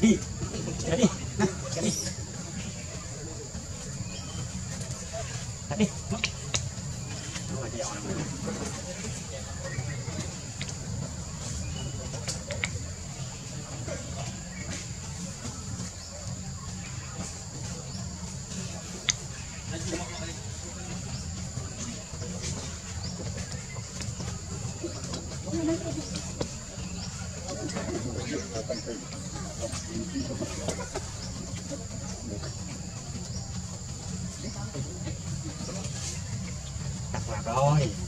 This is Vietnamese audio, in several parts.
Hmm. đặt vào rồi.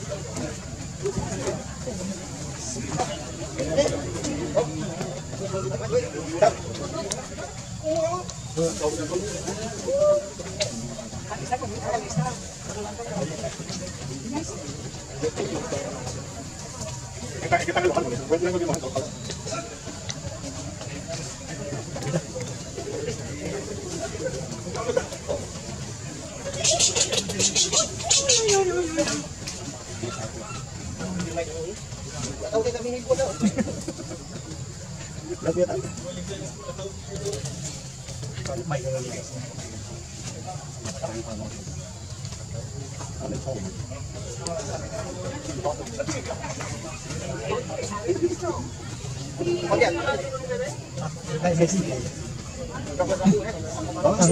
Kita kita keluar dulu. Gue Kita gue di mana kalau Tahu kita minggu kau tahu. Lagu ya tahu. Còn mày này. Đây gì? Đó là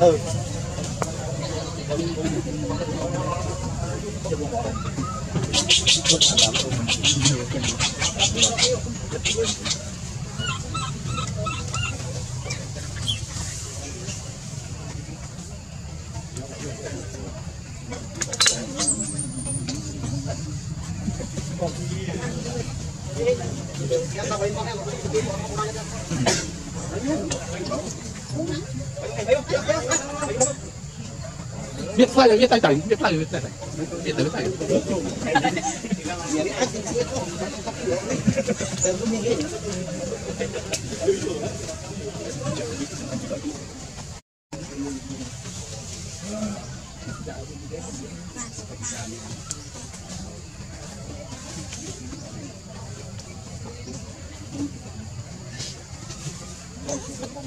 Ừ biết sai rồi biết tay tay biết sai rồi biết tay tay biết tay biết tay.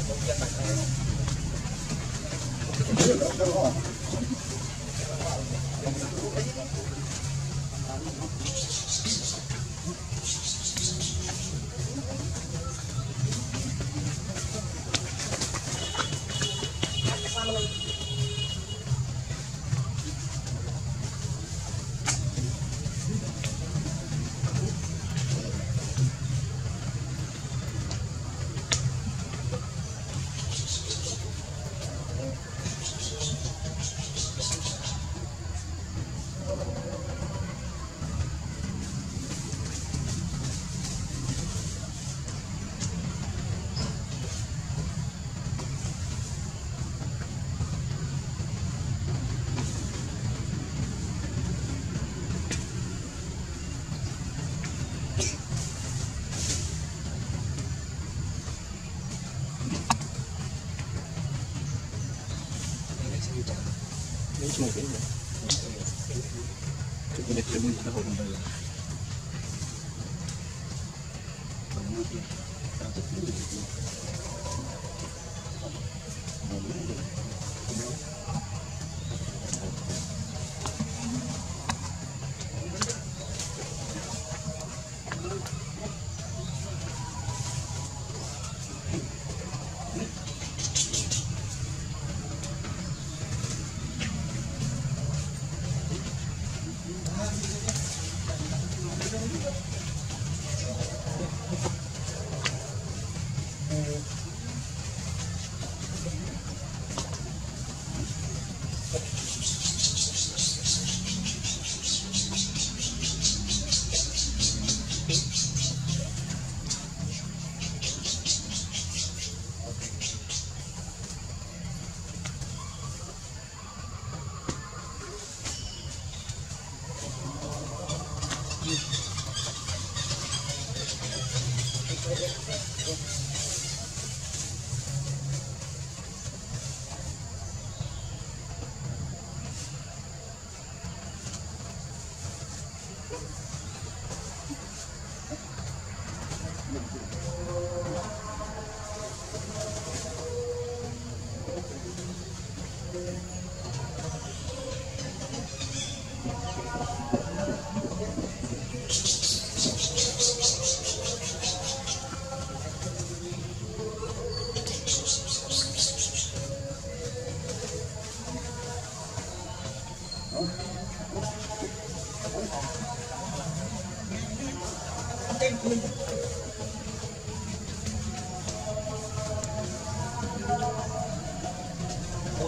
Thank you. Thank you.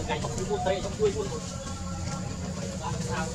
Một cái trong cái buôn tây trong đuôi buôn một. Sao?